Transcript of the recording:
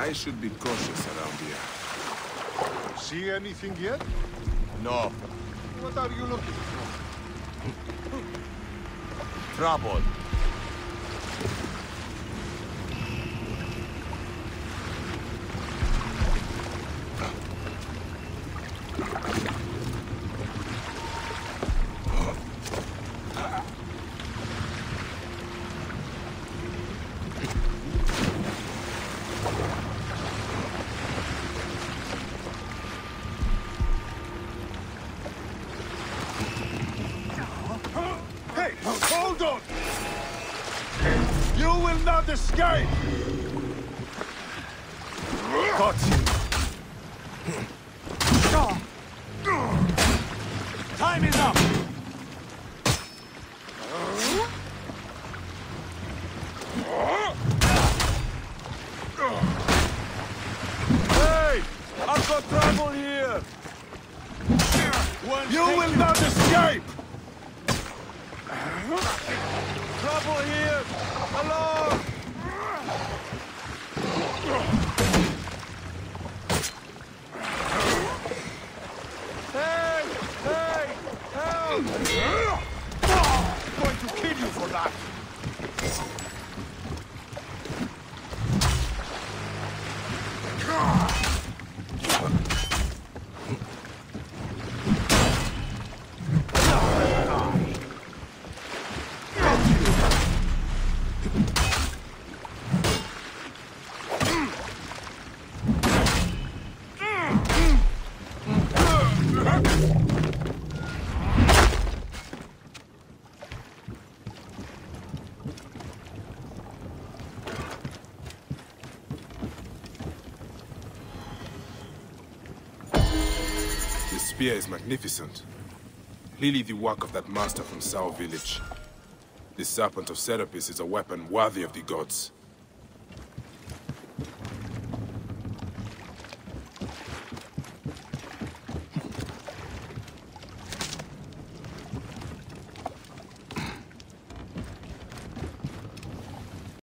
I should be cautious around here. See anything yet? No. What are you looking for? Trouble. Hey, hold on! You will not escape! Got you. Time is up. Hey! I've got trouble here. One You will not escape! Trouble here. Along. Hey! Hey! Help! This spear is magnificent. Clearly the work of that master from Sao Village. This Serpent of Serapis is a weapon worthy of the gods.